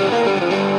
Música